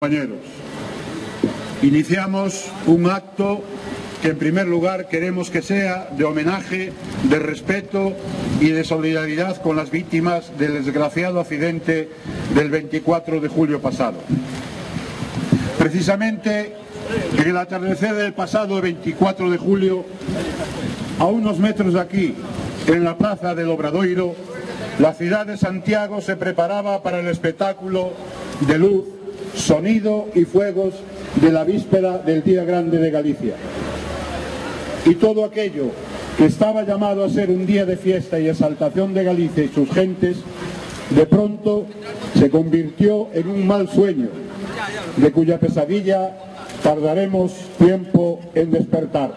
Compañeros, iniciamos un acto que en primer lugar queremos que sea de homenaje, de respeto y de solidaridad con las víctimas del desgraciado accidente del 24 de julio pasado. Precisamente en el atardecer del pasado 24 de julio, a unos metros de aquí, en la plaza del Obradoiro, la ciudad de Santiago se preparaba para el espectáculo de luz sonido y fuegos de la víspera del Día Grande de Galicia. Y todo aquello que estaba llamado a ser un día de fiesta y exaltación de Galicia y sus gentes, de pronto se convirtió en un mal sueño, de cuya pesadilla tardaremos tiempo en despertar.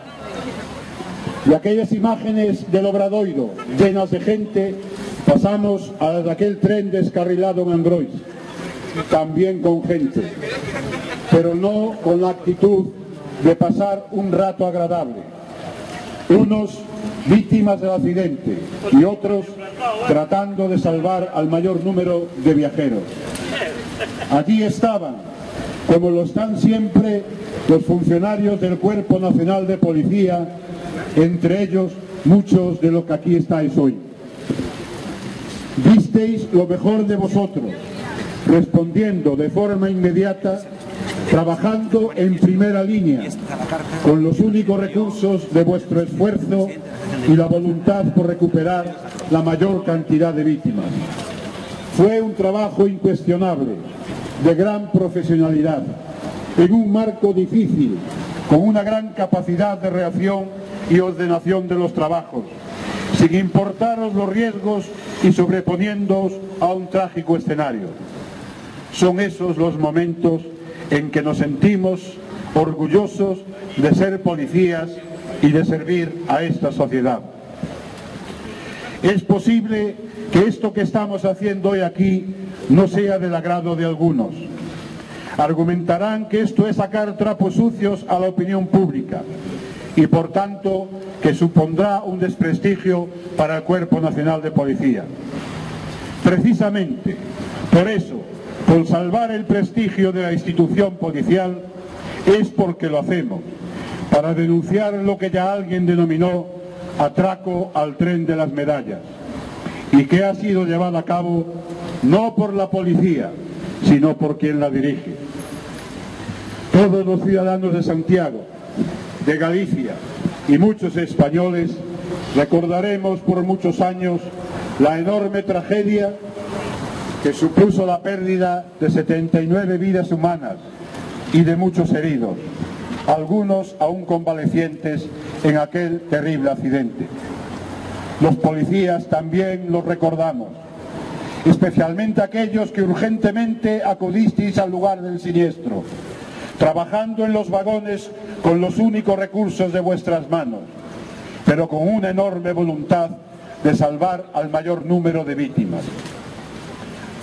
Y aquellas imágenes del Obradoiro, llenas de gente, pasamos a de aquel tren descarrilado en Android también con gente, pero no con la actitud de pasar un rato agradable. Unos víctimas del accidente y otros tratando de salvar al mayor número de viajeros. Allí estaban, como lo están siempre los funcionarios del Cuerpo Nacional de Policía, entre ellos muchos de los que aquí estáis hoy. Visteis lo mejor de vosotros, respondiendo de forma inmediata, trabajando en primera línea, con los únicos recursos de vuestro esfuerzo y la voluntad por recuperar la mayor cantidad de víctimas. Fue un trabajo incuestionable, de gran profesionalidad, en un marco difícil, con una gran capacidad de reacción y ordenación de los trabajos, sin importaros los riesgos y sobreponiéndoos a un trágico escenario. Son esos los momentos en que nos sentimos orgullosos de ser policías y de servir a esta sociedad. Es posible que esto que estamos haciendo hoy aquí no sea del agrado de algunos. Argumentarán que esto es sacar trapos sucios a la opinión pública y por tanto que supondrá un desprestigio para el Cuerpo Nacional de Policía. Precisamente por eso por salvar el prestigio de la institución policial es porque lo hacemos, para denunciar lo que ya alguien denominó atraco al tren de las medallas y que ha sido llevado a cabo no por la policía, sino por quien la dirige. Todos los ciudadanos de Santiago, de Galicia y muchos españoles recordaremos por muchos años la enorme tragedia que supuso la pérdida de 79 vidas humanas y de muchos heridos, algunos aún convalecientes en aquel terrible accidente. Los policías también los recordamos, especialmente aquellos que urgentemente acudisteis al lugar del siniestro, trabajando en los vagones con los únicos recursos de vuestras manos, pero con una enorme voluntad de salvar al mayor número de víctimas.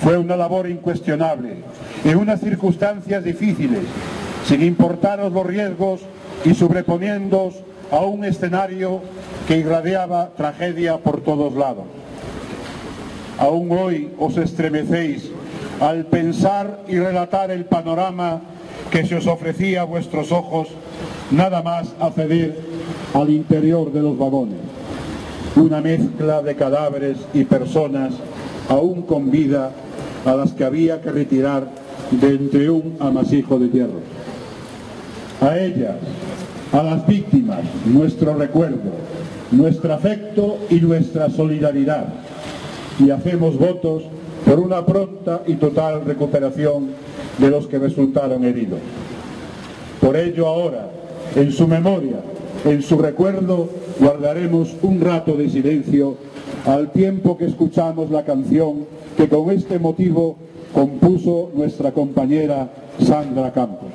Fue una labor incuestionable, en unas circunstancias difíciles, sin importaros los riesgos y sobreponiéndos a un escenario que irradiaba tragedia por todos lados. Aún hoy os estremecéis al pensar y relatar el panorama que se os ofrecía a vuestros ojos nada más acceder al interior de los vagones. Una mezcla de cadáveres y personas aún con vida a las que había que retirar de entre un amasijo de tierra. A ellas, a las víctimas, nuestro recuerdo, nuestro afecto y nuestra solidaridad. Y hacemos votos por una pronta y total recuperación de los que resultaron heridos. Por ello ahora, en su memoria, en su recuerdo, guardaremos un rato de silencio al tiempo que escuchamos la canción que con este motivo compuso nuestra compañera Sandra Campos.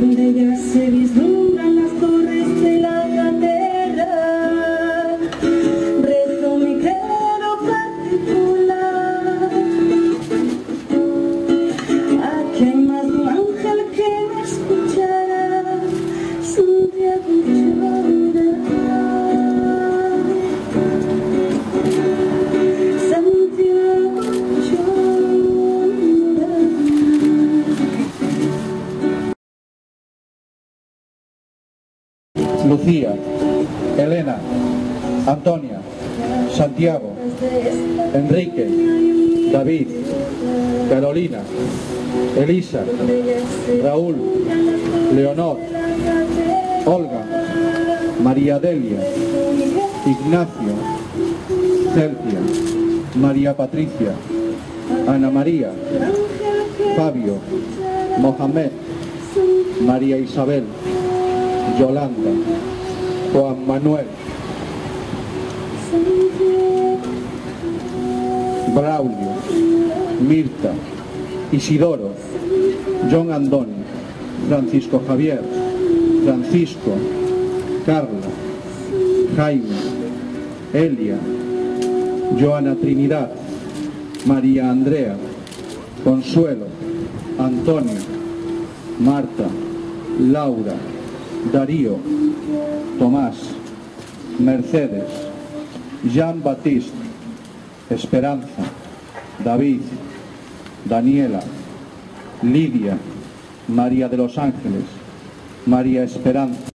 donde ya se vislumbra. Lucía, Elena, Antonia, Santiago, Enrique, David, Carolina, Elisa, Raúl, Leonor, Olga, María Delia, Ignacio, Celtia, María Patricia, Ana María, Fabio, Mohamed, María Isabel, Yolanda, Juan Manuel, Braulio, Mirta, Isidoro, John Andoni, Francisco Javier, Francisco, Carla, Jaime, Elia, Joana Trinidad, María Andrea, Consuelo, Antonio, Marta, Laura, Darío, Tomás, Mercedes, Jean Baptiste, Esperanza, David, Daniela, Lidia, María de los Ángeles, María Esperanza.